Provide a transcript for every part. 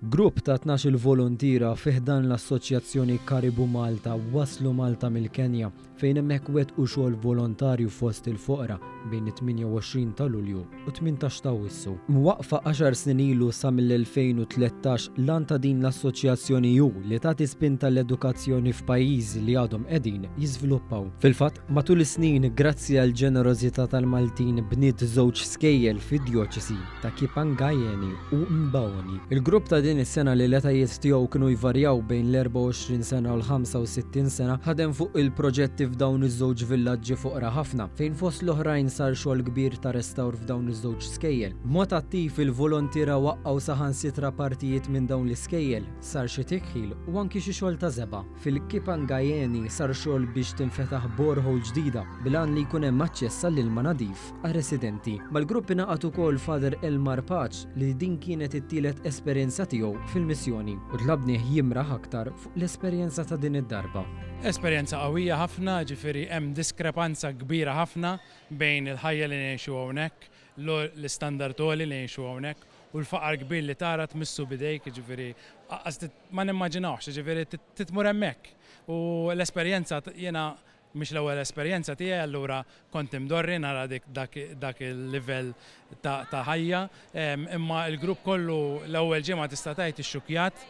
Grupp ta' 12 volontira fi ħdan l-Assoċjazzjoni Karibu Malta waslu Malta mill-Kenja fejn hemmhekk wettqu xogħol volontarju fost il-foqra bejn it-28 ta' Lulju u 18 ta' Wissu. Mwaqfa 10 snin ilu sa mill-2013 lan ta' din l-assoċjazzjoni hu li tagħti spinta l-edukazzjoni f'pajjiżi li għadhom qegħdin jiżviluppaw. Fil-fatt, Matul is-snin, grazzi għall-ġenerożità tal-Maltin bniet żewġ skejjel fid-djoċesi ta' Kipangayeni u Mbaoni. Il-grupp ta' din is-sena li l-etajiet tiegħu kienu jvarjaw bejn l-24 sena u l-65 sena ħadem fuq il-proġetti f'dawn iż-żewġ villaġġi foqra ħafna, fejn fost l-oħrajn sar xogħol kbir ta' restawr f'dawn iż-żewġ skejjel. B'mod attiv il-volontiera waqqgħu saħansitra partijiet minn dawn l-iskejjel, sar xi tikħil u anki xi xogħol ta' żebgħa. Fil-Kipangayeni sar xogħol biex tinfetaħ borehole ġdida bil-għan li jkun hemm aċċess għall-ilma nadif għar-residenti. Mal-grupp ingħaqad ukoll Father Elmar Paċ li din kienet it-tielet esperjenza tiegħu fil-missjoni u tlabnieh jimraħ aktar fuq l-esperjenza ta' din id-darba. Esperjenza qawwija ħafna, jiġifieri hemm diskrepanza kbira ħafna bejn il-ħajja li ngħixu hawnhekk l-istandard għoli li ngħixu hawnhekk u l-faqar kbir li tara tmissu b'idejk, jiġifieri aqqas ma nimmaġinawhx, jiġifieri trid tmur hemmhekk. U l-esperjenza, jiena mhix l-ewwel esperjenza tiegħi allura kont imdorri nara dak il-livell ta' ħajja, imma l-grupp kollu l-ewwel ġimgħa tista' tgħid ixxukkjat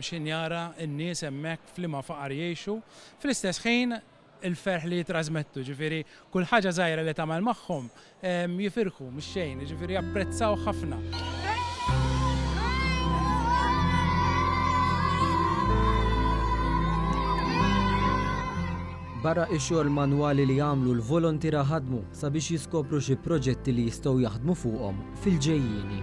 x'injara n-nies hemmhekk f'liema faqar jgħixu. Fl-istess ħin il-ferħ li jittrasmettu, jiġifieri kull ħaġa żgħira li tagħmel magħhom jifirħu mix-xejn, jiġifieri japprezzawh ħafna. Barra ix-xogħol manwali li jagħmlu l-volontira ħadmu sabiex jiskopru xi proġetti li jistgħu jaħdmu fuqhom fil-ġejjieni.